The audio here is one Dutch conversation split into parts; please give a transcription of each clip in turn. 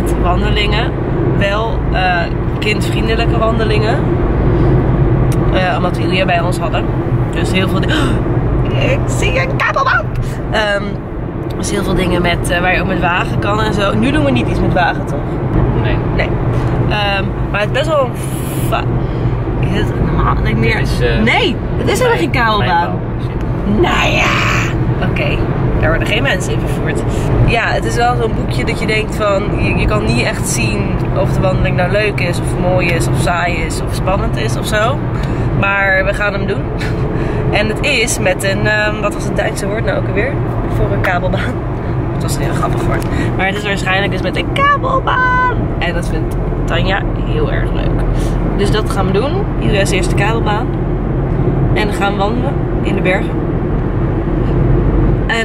met wandelingen. Wel eh, kindvriendelijke wandelingen. Eh, omdat we Ilja bij ons hadden. Dus heel veel dingen. ik zie een kabelband! Ehm, dus heel veel dingen met, eh, waar je ook met wagen kan en zo. Nu doen we niet iets met wagen, toch? Nee. Nee. Ehm, maar het is best wel een... Is het normaal? Nee, meer... Is, nee, het is helemaal geen kabelbaan. Nou ja. Oké, daar worden geen mensen in vervoerd. Ja, het is wel zo'n boekje dat je denkt van... Je, kan niet echt zien of de wandeling nou leuk is, of mooi is, of saai is, of spannend is of zo. Maar we gaan hem doen. En het is met een... ehm, wat was het Duitse woord nou ook alweer? Voor een kabelbaan. Het was heel grappig woord. Maar het is waarschijnlijk dus met een kabelbaan. En dat vindt Tanja heel erg leuk. Dus dat gaan we doen. Iedereen is eerst de kabelbaan. En dan gaan we wandelen in de bergen.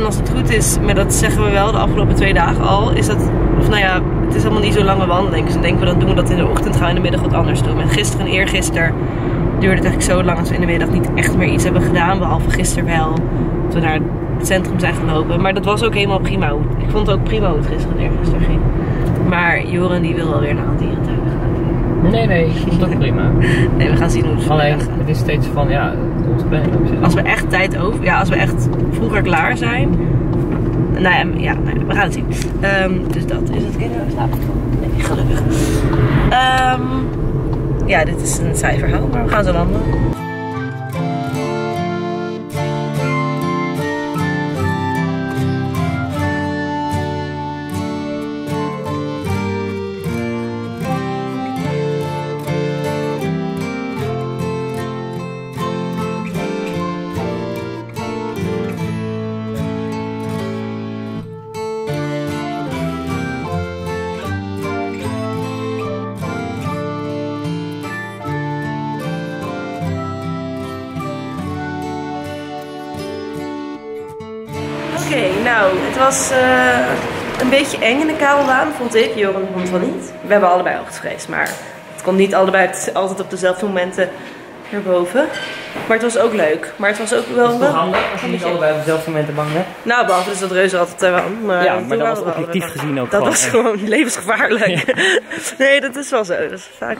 Als het goed is, maar dat zeggen we wel de afgelopen twee dagen al, is dat, of nou ja, het is helemaal niet zo'n lange wandeling. Dus dan denken we, dan doen we dat in de ochtend, gaan we in de middag wat anders doen. En gisteren en eergisteren duurde het eigenlijk zo lang dat we in de middag niet echt meer iets hebben gedaan. Behalve gisteren wel, dat we naar het centrum zijn gelopen. Maar dat was ook helemaal prima. Ik vond het ook prima hoe het gisteren en eergisteren ging. Maar Joren die wil wel weer naar gaan. Nee, nee, ik vond het ook prima. Nee, we gaan zien hoe het Alleen, gaat. het is steeds van, ja, onze planning ook. Als we echt tijd over, ja, als we echt vroeger klaar zijn. Nou ja, ja, nou ja, we gaan het zien. Ehm, dus dat is het kinderen slapen. Nee, gelukkig. Ehm, ja, dit is een saai verhaal, maar we gaan zo wandelen. Het was eh, een beetje eng in de kabelbaan, vond ik. Joran vond van niet. We hebben allebei hoogtevrees, maar het komt niet allebei altijd op dezelfde momenten erboven. Maar het was ook leuk. Maar het was ook wel... Wel- handig als je niet allebei op dezelfde moment bang bent? Nou, behalve dus dat reuze altijd Taiwan. Maar Ja, maar dat was objectief gezien ook Dat gewoon was echt. gewoon levensgevaarlijk. nee, dat is wel zo. Dat is vaak...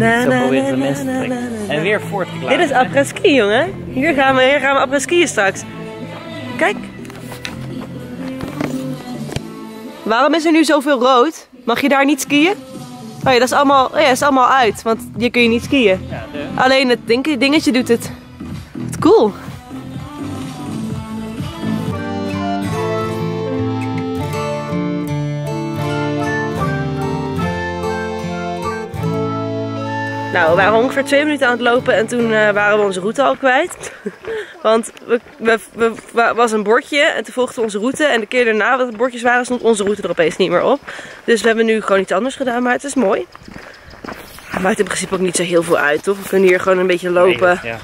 Na, Zo proberen ze mensen te trekken. En weer voort te klaar. Dit is après-ski, jongen. Hier gaan we, hier gaan we après-skiën straks. Kijk. Waarom is er nu zoveel rood? Mag je daar niet skiën? Oh ja, dat is allemaal, oh ja, dat is allemaal uit, want hier kun je niet skiën. Ja, de... Alleen het ding- dingetje doet het. Wat cool. Nou, we waren ongeveer twee minuten aan het lopen en toen eh, waren we onze route al kwijt. Want we, we, we, wa- was een bordje en toen volgden we onze route. En de keer daarna dat de bordjes waren, stond onze route er opeens niet meer op. Dus we hebben nu gewoon iets anders gedaan, maar het is mooi. Het maakt in principe ook niet zo heel veel uit, toch? We kunnen hier gewoon een beetje lopen. Ja.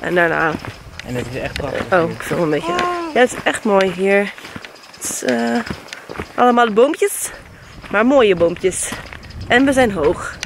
En daarna... En het is echt prachtig. Oh, ik film een beetje. Ja, het is echt mooi hier. Het is eh, allemaal boompjes. Maar mooie boompjes. En we zijn hoog.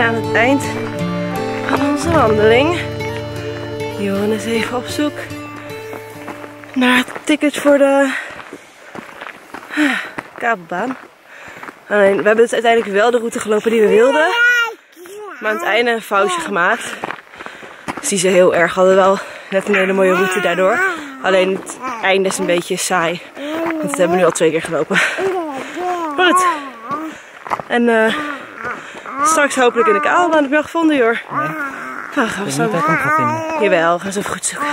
Aan het eind van onze wandeling. Johan is even op zoek naar het ticket voor de ah, kabelbaan. Alleen, we hebben dus uiteindelijk wel de route gelopen die we wilden. Maar aan het einde een foutje gemaakt. Die ze heel erg hadden wel net een hele mooie route daardoor. Alleen het einde is een beetje saai. Want dat hebben we nu al twee keer gelopen. Maar goed. En eh, straks hopelijk in de kaalbaan. Heb je al gevonden, joh? Nee, Nou, gaan we niet zo. dat vinden. Jawel, gaan ze even goed zoeken.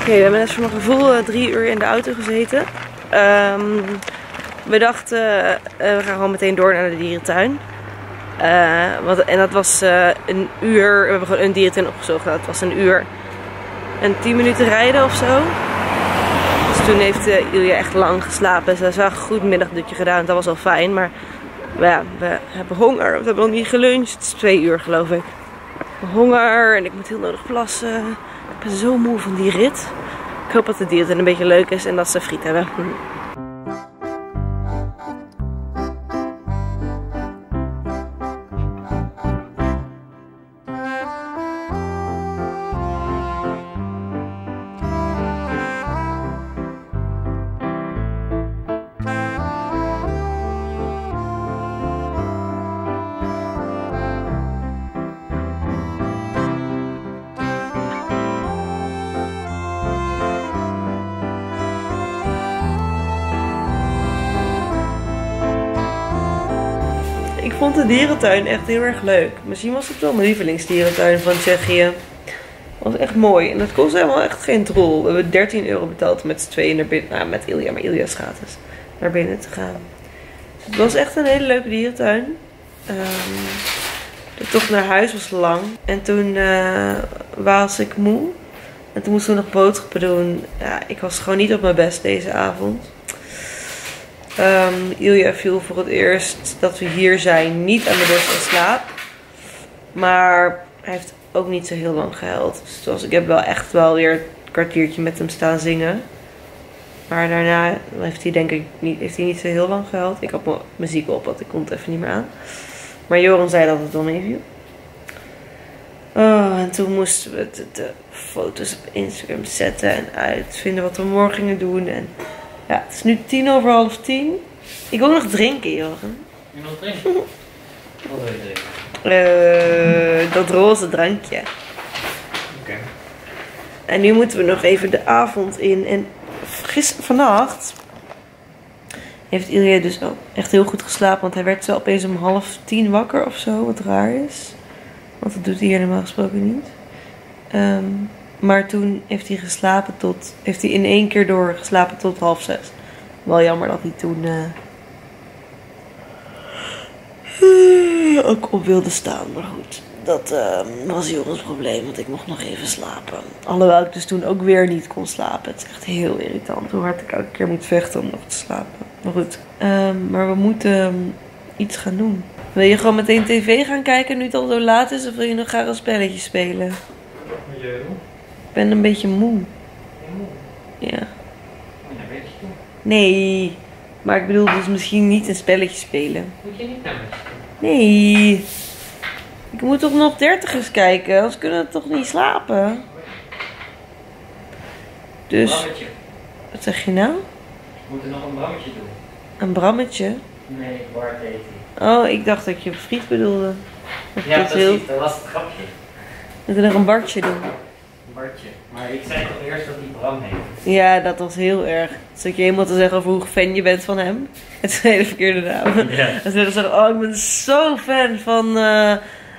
Oké, we hebben net voor mijn gevoel eh, drie uur in de auto gezeten. Ehm, we dachten, eh, we gaan gewoon meteen door naar de dierentuin. Eh, want, en dat was eh, een uur. We hebben gewoon een dierentuin opgezocht. Dat was een uur en 10 minuten rijden of zo. Dus toen heeft uh, Ilja echt lang geslapen. Ze heeft wel een goed middagdutje gedaan. Dat was al fijn. Maar ja, we hebben honger. We hebben nog niet geluncht. Het is twee uur geloof ik. Honger en ik moet heel nodig plassen. Ik ben zo moe van die rit. Ik hoop dat de dierentuin een beetje leuk is en dat ze friet hebben. Vond de dierentuin echt heel erg leuk. Misschien was het wel mijn lievelingsdierentuin van Tsjechië. Was echt mooi. En het kost helemaal echt geen trol. We hebben 13 euro betaald met z'n tweeën naar binnen. Nou, met Ilja, maar Ilja is gratis. Naar binnen te gaan. Dus het was echt een hele leuke dierentuin. Ehm, de tocht naar huis was lang. En toen eh, was ik moe. En toen moesten we nog boodschappen doen. Ja, ik was gewoon niet op mijn best deze avond. Ilja viel voor het eerst dat we hier zijn niet aan de borst in slaap. Maar hij heeft ook niet zo heel lang gehuild. Dus was, ik heb wel echt wel weer een kwartiertje met hem staan zingen. Maar daarna heeft hij denk ik niet, heeft hij niet zo heel lang gehuild. Ik had mijn muziek op, want ik kon het even niet meer aan. Maar Joran zei dat het wel meeviel. Oh, en toen moesten we de, de foto's op Instagram zetten en uitvinden wat we morgen gingen doen. En ja, het is nu tien over half tien. Ik wil nog drinken, Joran. Je nog drinken? Wat wil je drinken? Eh, dat roze drankje. Oké. En nu moeten we nog even de avond in. En gister, vannacht heeft Ilja dus ook echt heel goed geslapen. Want hij werd zo opeens om half tien wakker of zo. Wat raar is. Want dat doet hij hier normaal gesproken niet. Ehm, maar toen heeft hij geslapen tot... Heeft hij in één keer door geslapen tot half zes. Wel jammer dat hij toen... eh, ook op wilde staan. Maar goed, dat ehm, was Jorens probleem. Want ik mocht nog even slapen. Alhoewel ik dus toen ook weer niet kon slapen. Het is echt heel irritant hoe hard ik elke keer moet vechten om nog te slapen. Maar goed, Ehm, maar we moeten ehm, iets gaan doen. Wil je gewoon meteen tv gaan kijken nu het al zo laat is? Of wil je nog graag een spelletje spelen? Wat moet je doen? Ik ben een beetje moe. Ja. Toe. Nee. Maar ik bedoel dus misschien niet een spelletje spelen. Moet je niet naar? Nee. Ik moet toch nog dertigers kijken, anders kunnen we toch niet slapen. Dus, Brammetje. wat zeg je nou? We moeten nog een brammetje doen. Een brammetje? Nee, Bart heet hij. Oh, ik dacht dat je friet bedoelde. Ja, precies. Dat was het grapje. Moeten we nog een bartje doen? Maar ik zei toch eerst dat hij Bram heet. Ja, dat was heel erg. Zat je helemaal te zeggen over hoe fan je bent van hem. Het is een hele verkeerde naam. Ja. En ze zeggen, oh, ik ben zo fan van eh,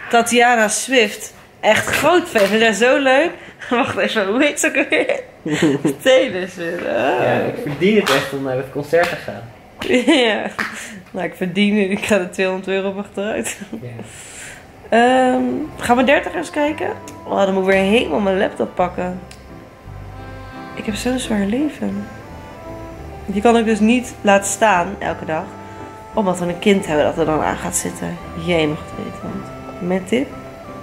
Tatiana Swift. Echt groot fan. Vind jij zo leuk? Wacht even, hoe heet ze ook weer? Taylor Swift. Ah. Ja, ik verdien het echt om naar het concert te gaan. Ja. Nou, ik verdien het. Ik ga er 200 euro op achteruit. Ja. Ehm, gaan we 30 eens kijken? Oh, dan moet ik weer helemaal mijn laptop pakken. Ik heb zo'n zwaar leven. Die kan ik dus niet laten staan elke dag. Omdat we een kind hebben dat er dan aan gaat zitten. Jij mag het weten. Want mijn tip?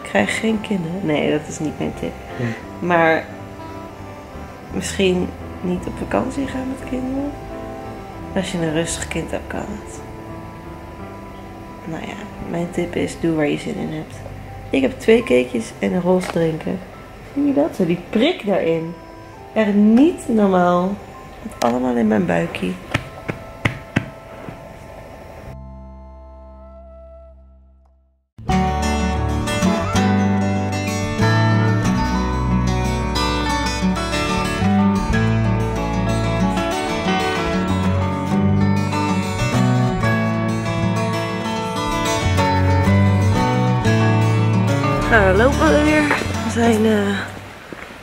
Krijg geen kinderen. Nee, dat is niet mijn tip. Hm. Maar misschien niet op vakantie gaan met kinderen. Als je een rustig kind hebt, kan het. Nou ja, mijn tip is: doe waar je zin in hebt. Ik heb twee cakejes en een roze drinken. Zie je dat? Zo die prik daarin. Echt niet normaal. Allemaal in mijn buikje. Dan lopen we weer. We zijn eh,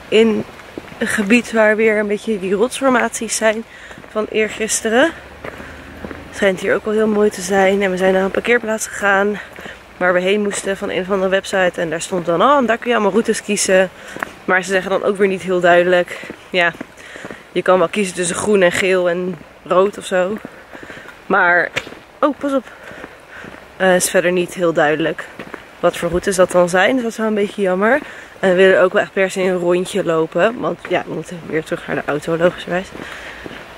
in een gebied waar weer een beetje die rotsformaties zijn van eergisteren. Het schijnt hier ook wel heel mooi te zijn. En we zijn naar een parkeerplaats gegaan waar we heen moesten van een of andere website. En daar stond dan, oh, daar kun je allemaal routes kiezen. Maar ze zeggen dan ook weer niet heel duidelijk. Ja, je kan wel kiezen tussen groen en geel en rood of zo. Maar, oh, pas op. Eh is verder niet heel duidelijk wat voor routes dat dan zijn. Dat is wel een beetje jammer. En we willen ook wel echt per se een rondje lopen. Want ja, we moeten weer terug naar de auto, logischerwijs.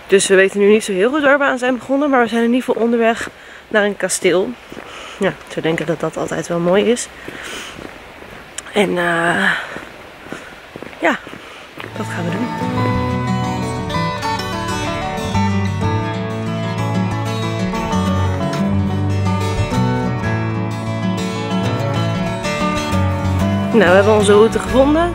Dus we weten nu niet zo heel goed waar we aan zijn begonnen. Maar we zijn in ieder geval onderweg naar een kasteel. Ja, we denken dat dat altijd wel mooi is. En eh ja, dat gaan we doen. Nou, we hebben onze route gevonden.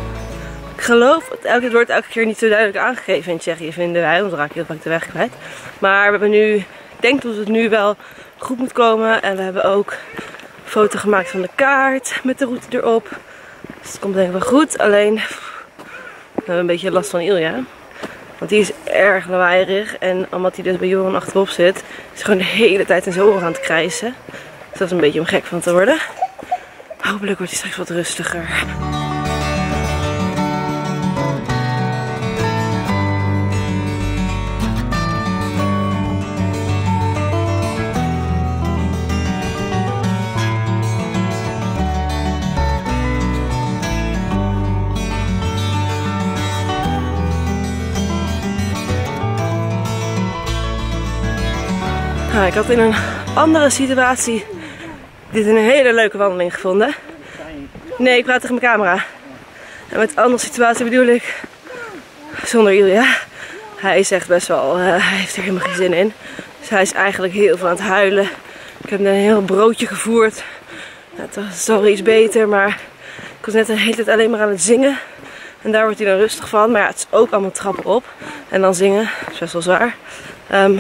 Ik geloof, elke- het wordt elke keer niet zo duidelijk aangegeven in Tsjechië, vinden wij. Anders raak je heel vaak de weg kwijt. Maar we hebben nu, ik denk dat het nu wel goed moet komen. En we hebben ook een foto gemaakt van de kaart met de route erop. Dus het komt denk ik wel goed. Alleen, we hebben een beetje last van Ilja. Want die is erg lawaaierig. En omdat hij dus bij Joran achterop zit, is hij gewoon de hele tijd in zijn oren aan het krijsen. Dus dat is een beetje om gek van te worden. Hopelijk wordt hij straks wat rustiger. Nou, ik had in een andere situatie dit een hele leuke wandeling gevonden. Nee, ik praat tegen mijn camera. En met andere situatie bedoel ik zonder Ilja. Hij is echt best wel, eh, hij heeft er helemaal geen zin in. Dus hij is eigenlijk heel veel aan het huilen. Ik heb net een heel broodje gevoerd. Nou, het was wel iets beter, maar ik was net een hele tijd alleen maar aan het zingen. En daar wordt hij dan rustig van. Maar ja, het is ook allemaal trappen op. En dan zingen, dat is best wel zwaar. Ehm,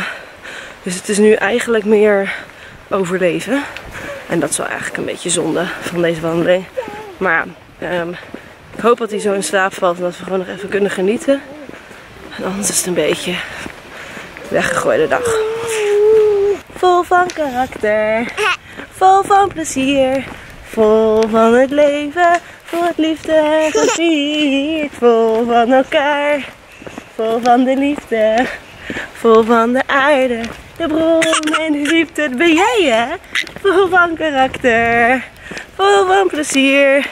dus het is nu eigenlijk meer overleven. En dat is wel eigenlijk een beetje zonde van deze wandeling. Maar ehm, ik hoop dat hij zo in slaap valt en dat we gewoon nog even kunnen genieten. En anders is het een beetje weggegooide dag. Vol van karakter, vol van plezier, vol van het leven, vol het liefde en. Vol van elkaar, vol van de liefde, vol van de aarde. De bron en de ben jij hè? Vol van karakter, vol van plezier.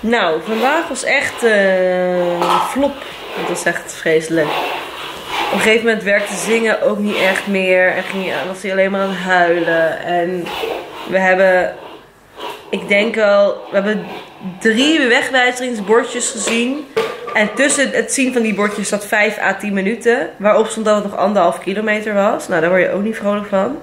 Nou, vandaag was echt een flop. Dat was echt vreselijk. Op een gegeven moment werkte zingen ook niet echt meer. En ging, was hij alleen maar aan het huilen. En we hebben, ik denk wel, we hebben drie wegwijzeringsbordjes gezien. En tussen het zien van die bordjes zat 5 à 10 minuten. Waarop stond dat het nog anderhalf kilometer was. Nou, daar word je ook niet vrolijk van.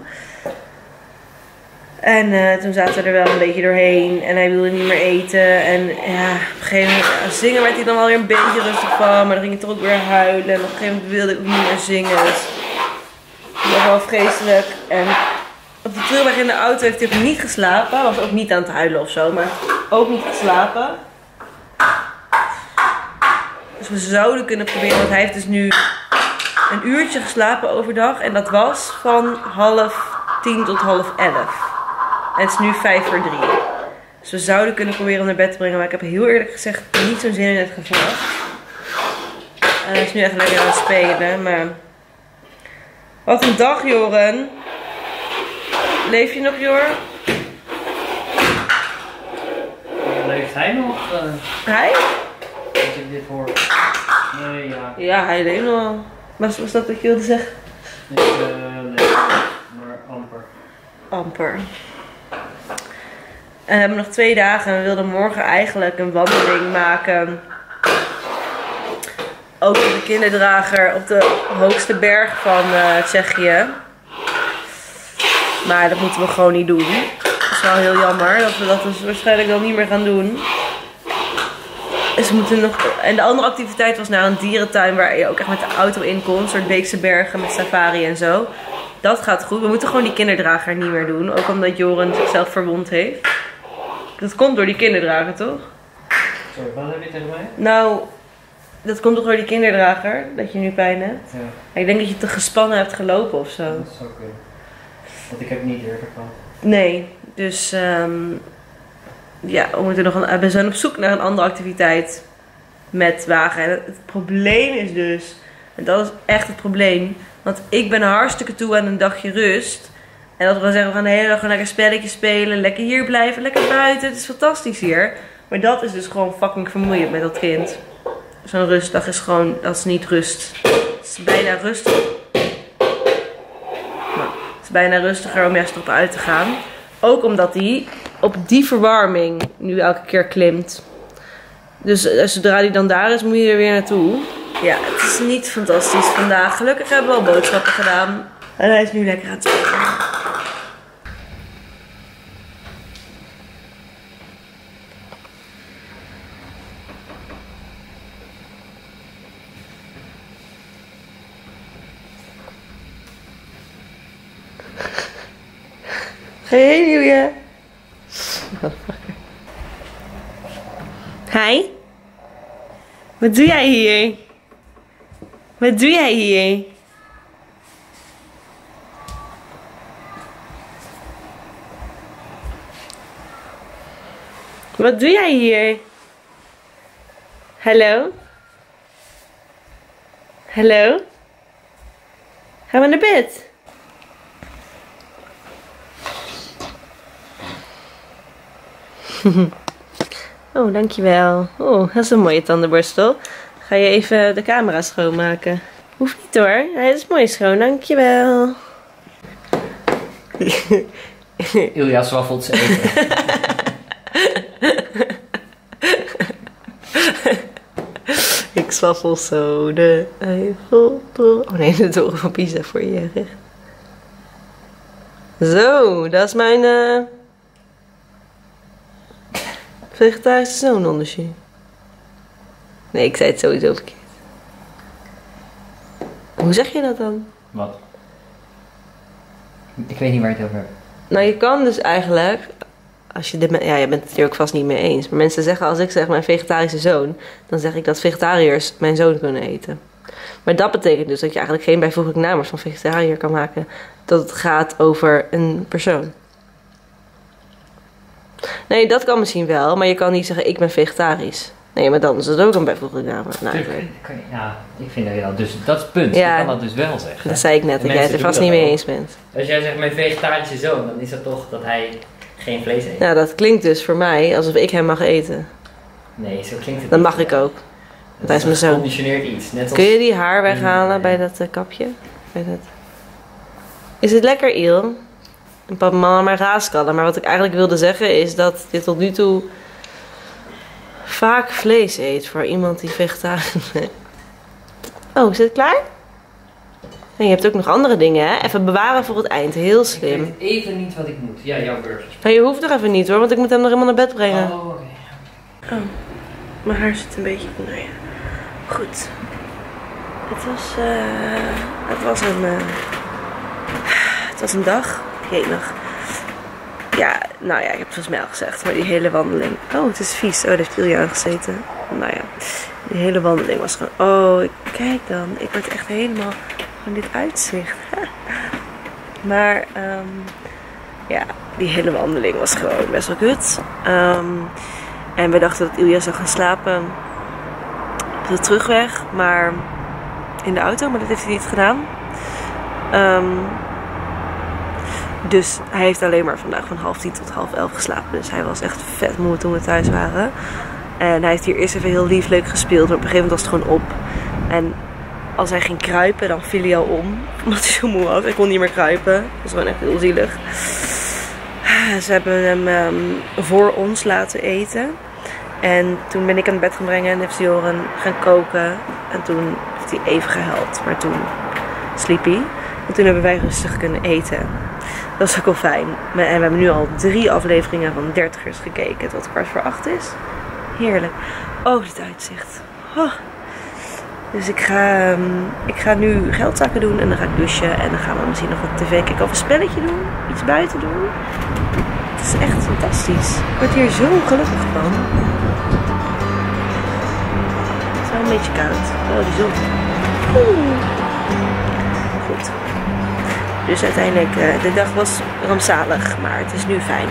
En eh, toen zaten we er wel een beetje doorheen. En hij wilde niet meer eten. En ja, op een gegeven moment zingen werd hij dan wel weer een beetje rustig van. Maar dan ging hij toch ook weer huilen. En op een gegeven moment wilde ik ook niet meer zingen. Dus dat was wel vreselijk. En op de terugweg in de auto heeft hij niet geslapen. Was ook niet aan het huilen of zo. Maar ook niet geslapen. Dus we zouden kunnen proberen. Want hij heeft dus nu een uurtje geslapen overdag. En dat was van half tien tot half elf. En het is nu vijf voor drie. Dus we zouden kunnen proberen hem naar bed te brengen. Maar ik heb heel eerlijk gezegd niet zo'n zin in het geval. En hij is nu echt lekker aan het spelen. Maar wat een dag, Joren. Leef je nog, Jor? Leeft hij nog? eh, Hij? als ik dit hoor? Nee, ja. Ja, hij leeft nog wel. Was, was dat wat je wilde zeggen? Ik, eh, nee, maar amper. amper. En we hebben nog twee dagen en we wilden morgen eigenlijk een wandeling maken. Ook op de kinderdrager op de hoogste berg van eh, Tsjechië. Maar dat moeten we gewoon niet doen. Dat is wel heel jammer dat we dat dus waarschijnlijk dan niet meer gaan doen. Dus we moeten nog... En de andere activiteit was naar een dierentuin waar je ook echt met de auto in kon. Een soort Beekse bergen met safari en zo. Dat gaat goed. We moeten gewoon die kinderdrager niet meer doen. Ook omdat Joren zichzelf verwond heeft. Dat komt door die kinderdrager, toch? Sorry, wat heb je tegen mij? Nou, dat komt toch door die kinderdrager, dat je nu pijn hebt? Ja, Ik denk dat je te gespannen hebt gelopen of zo. dat zou kunnen. Want ik heb niet eerder gehad. Nee, dus ehm, ja, we, moeten nog een, we zijn op zoek naar een andere activiteit met wagen. En het, probleem is dus, en dat is echt het probleem, want ik ben hartstikke toe aan een dagje rust. En dat we zeggen, we gaan de hele dag lekker spelletjes spelen, lekker hier blijven, lekker buiten. Het is fantastisch hier. Maar dat is dus gewoon fucking vermoeiend met dat kind. Zo'n rustdag is gewoon, dat is niet rust. Het is bijna rustig. Bijna rustiger om juist op uit te gaan. Ook omdat hij op die verwarming nu elke keer klimt. Dus eh, zodra hij dan daar is, moet je er weer naartoe. Ja, het is niet fantastisch vandaag. Gelukkig hebben we al boodschappen gedaan. En hij is nu lekker aan het. Hey, Julia. Hi. Wat doe jij hier? Wat doe jij hier? Wat doe jij hier? Hallo? Hallo? Gaan we naar bed? Oh, dankjewel. Oh, dat is een mooie tandenborstel. Ga je even de camera schoonmaken? Hoeft niet hoor. Hij is mooi schoon, dankjewel. Ilja zwaffelt ze even. Ik zwaffel zo de Eiffeltoren. Oh nee, de toren van Pisa voor je. Zo, dat is mijn eh vegetarische zoon onder je. Nee, ik zei het sowieso verkeerd. Hoe zeg je dat dan? Wat? Ik weet niet waar je het over hebt. Nou, je kan dus eigenlijk, als je dit, met- ja, je bent het ook vast niet mee eens, maar mensen zeggen als ik zeg mijn vegetarische zoon, dan zeg ik dat vegetariërs mijn zoon kunnen eten. Maar dat betekent dus dat je eigenlijk geen bijvoeglijk naamwoord van vegetariër kan maken, dat het gaat over een persoon. Nee, dat kan misschien wel, maar je kan niet zeggen ik ben vegetarisch. Nee, maar dan is het ook een bijvoeglijk naamwoord. Nou, ja, ik vind dat dat dus, dat is het punt. Ja. Je kan dat dus wel zeggen. dat zei ik net, dat jij het er vast niet dat mee eens bent. Als jij zegt mijn vegetarische zoon, dan is dat toch dat hij geen vlees eet? Nou, dat klinkt dus voor mij alsof ik hem mag eten. Nee, zo klinkt het Dat niet. mag ik ook. Dat is mijn zoon. geconditioneerd iets. Net als... Kun je die haar weghalen bij dat eh, kapje? Bij dat... Is het lekker, Il? En papa mama maar raaskallen. Maar wat ik eigenlijk wilde zeggen is dat dit tot nu toe vaak vlees eet voor iemand die vegetarisch is. Oh, is het klaar? En je hebt ook nog andere dingen, hè? Even bewaren voor het eind. Heel Ik slim. weet even niet wat ik moet. Ja, jouw burgers. Nou, je hoeft nog even niet hoor, want ik moet hem nog helemaal naar bed brengen. Oh, oké. Mijn haar zit een beetje. Nou ja, goed. Het was, eh, het was een, eh, het was een dag. Ja, nou ja, ik heb het volgens mij al gezegd, maar die hele wandeling. Oh, het is vies. Oh, daar heeft Ilja aan gezeten. Nou ja, die hele wandeling was gewoon. Oh, kijk dan. Ik word echt helemaal van dit uitzicht. maar, ehm, ja, die hele wandeling was gewoon best wel kut. Ehm, en we dachten dat Ilja zou gaan slapen op de terugweg, maar in de auto, maar dat heeft hij niet gedaan. Ehm, dus hij heeft alleen maar vandaag van half tien tot half elf geslapen. Dus hij was echt vet moe toen we thuis waren. En hij heeft hier eerst even heel lief leuk gespeeld, maar op een gegeven moment was het gewoon op. En als hij ging kruipen, dan viel hij al om. Omdat hij zo moe was. Hij kon niet meer kruipen. Dat was gewoon echt heel zielig. ze hebben hem ehm, voor ons laten eten. En toen ben ik aan het bed gaan brengen en heeft Joran gaan koken. En toen heeft hij even gehuild. Maar toen sliep. En toen hebben wij rustig kunnen eten. Dat was ook wel fijn. En we hebben nu al drie afleveringen van Dertigers gekeken. Tot kwart voor acht is. Heerlijk. Oh, dit uitzicht. Dus ik ga, ehm, ik ga nu geldzaken doen en dan ga ik douchen. En dan gaan we misschien nog wat tv kijken of een spelletje doen. Iets buiten doen. Het is echt fantastisch. Ik word hier zo gelukkig van. Het is wel een beetje koud. Oh, die zon. Oeh. Dus uiteindelijk, uh, de dag was rampzalig, maar het is nu fijn.